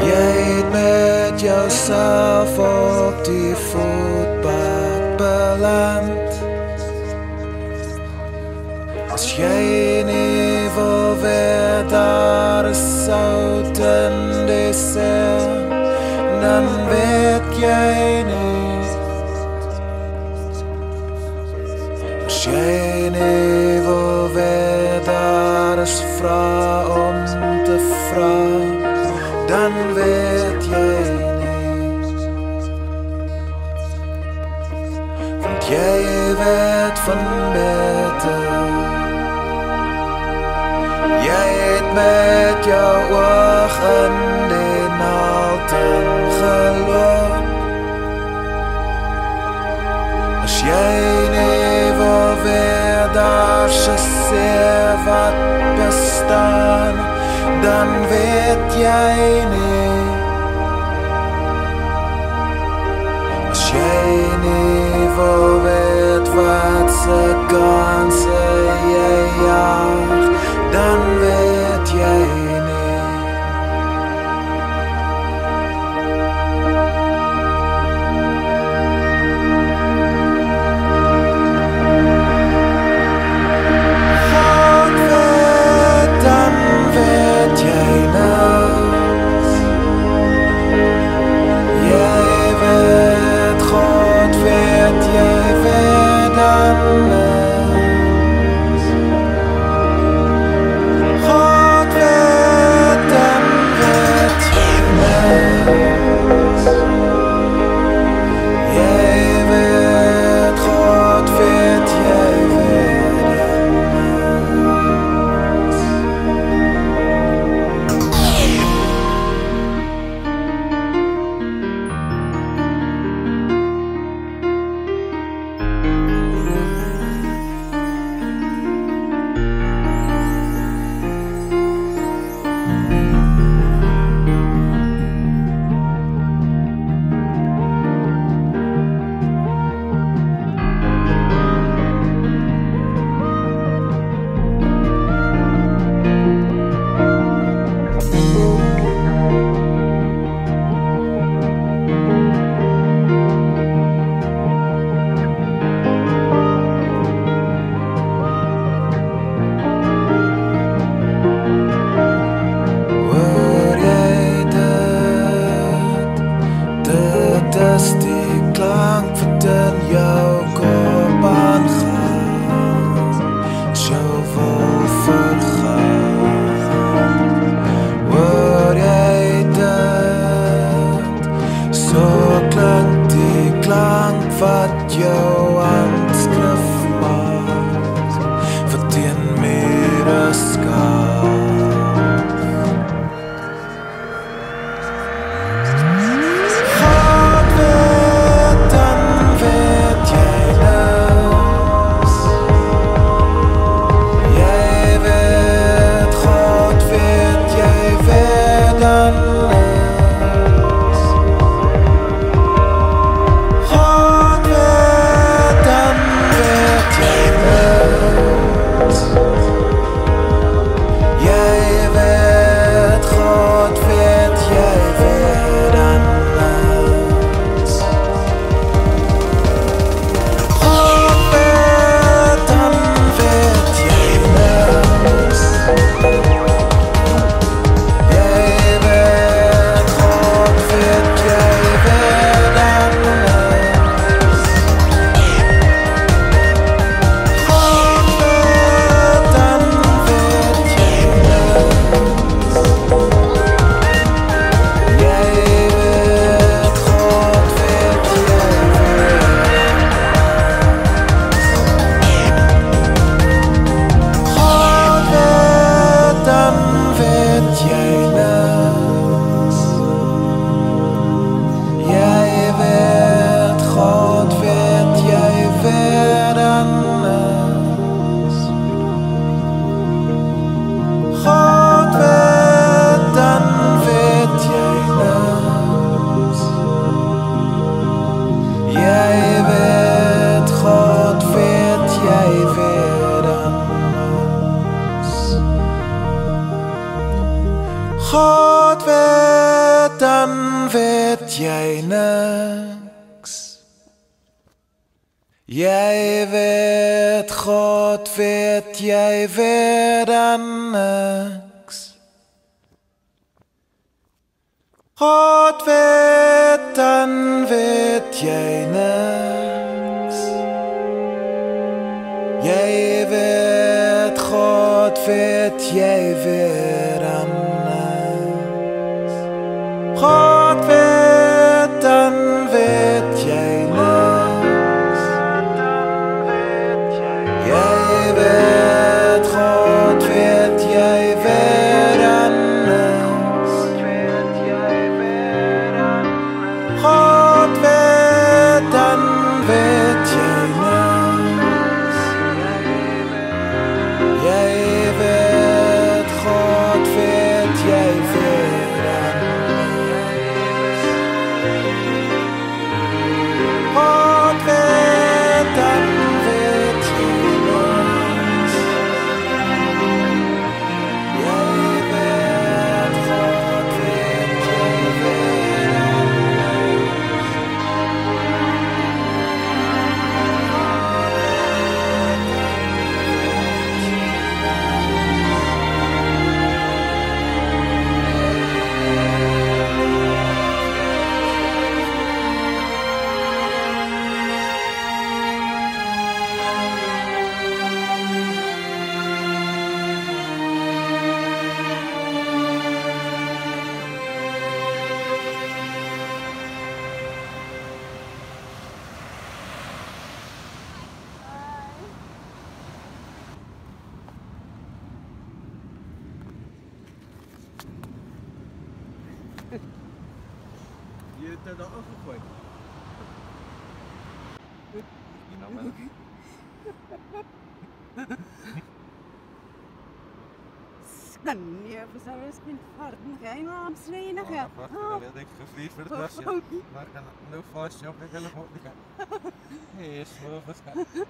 Jij met jouzelf op die voetpad beland. Als jij niet wil werd daar is zout dan weet jij niet. Als jij niet wil werd is vrouw om te vragen, dan weet jij niet. Want jij weet van beter. Jij met jouw ogen de naald geloof. Als jij niet wil weer daar ze zeer wat bestaan, dan weet jij niet. Als jij niet wil weet Jij weet, God weet, jij weet dan niks. God weet, dan weet jij niks. Jij weet, God weet, jij weet dan niks. God Je hebt er dan afgegooid. Nou, maar för så är det inte farten kan jag avslöja oh, wacht, dan wil ik gevliegd voor het wasje. Maar ik kan nu vast op de telefoon. Is wel wat.